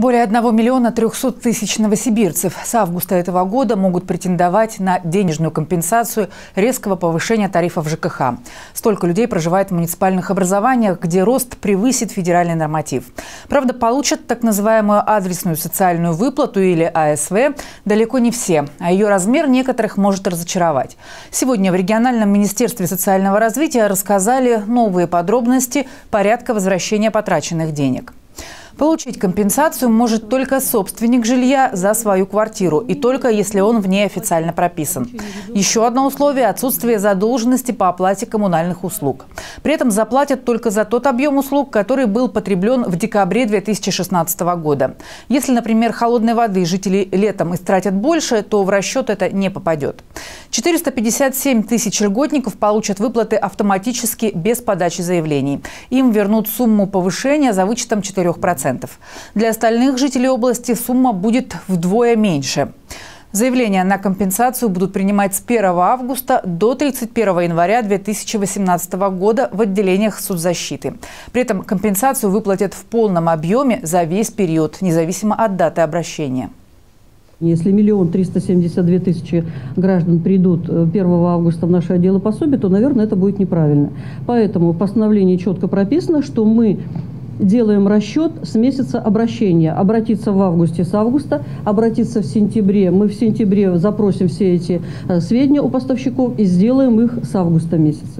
Более 1 миллиона 300 тысяч новосибирцев с августа этого года могут претендовать на денежную компенсацию резкого повышения тарифов ЖКХ. Столько людей проживает в муниципальных образованиях, где рост превысит федеральный норматив. Правда, получат так называемую адресную социальную выплату или АСВ далеко не все, а ее размер некоторых может разочаровать. Сегодня в региональном министерстве социального развития рассказали новые подробности порядка возвращения потраченных денег. Получить компенсацию может только собственник жилья за свою квартиру и только если он в ней официально прописан. Еще одно условие – отсутствие задолженности по оплате коммунальных услуг. При этом заплатят только за тот объем услуг, который был потреблен в декабре 2016 года. Если, например, холодной воды жители летом истратят больше, то в расчет это не попадет. 457 тысяч льготников получат выплаты автоматически без подачи заявлений. Им вернут сумму повышения за вычетом 4%. Для остальных жителей области сумма будет вдвое меньше. Заявления на компенсацию будут принимать с 1 августа до 31 января 2018 года в отделениях соцзащиты. При этом компенсацию выплатят в полном объеме за весь период, независимо от даты обращения. Если миллион триста семьдесят две тысячи граждан придут 1 э, августа в наши отделы пособия, то, наверное, это будет неправильно. Поэтому в постановлении четко прописано, что мы делаем расчет с месяца обращения. Обратиться в августе с августа, обратиться в сентябре. Мы в сентябре запросим все эти э, сведения у поставщиков и сделаем их с августа месяца.